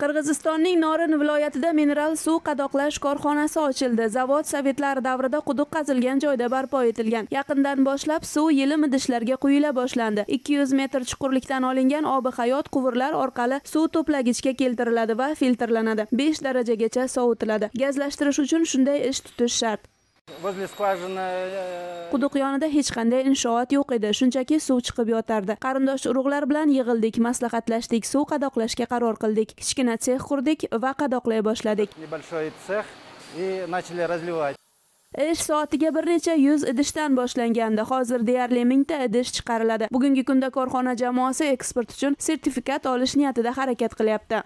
qirg'izistonning norin viloyatida mineral suv qadoqlash korxonasi ochildi. Zavod sovetlar davrida quduq qazilgan joyda barpo etilgan. Yaqindan boshlab suv yilimi idishlarga quyila boshlandi. 200 metr chuqurlikdan olingan obi hayot quvurlar orqali suv to'plagichga keltiriladi va filtrlanadi. 5 darajagacha sovitiladi gazlashtirish uchun shunday ish tutish shart. Quduq yonida hech qanday inshoot yo'q edi. Shunchaki suv chiqib yotardi. Qarindosh urug'lar bilan yig'ildik maslahatlashdik suv qadoqlashga qaror qildik. Kichkina sex qurdik va qadoqlay boshladik. Небольшой цех и начали разливать. ish soatiga bir necha yuz idishdan boshlangandi. Hozir deyarli mingta idish chiqariladi. Bugungi kunda korxona jamoasi eksport uchun sertifikat olish niyatida harakat qilyapti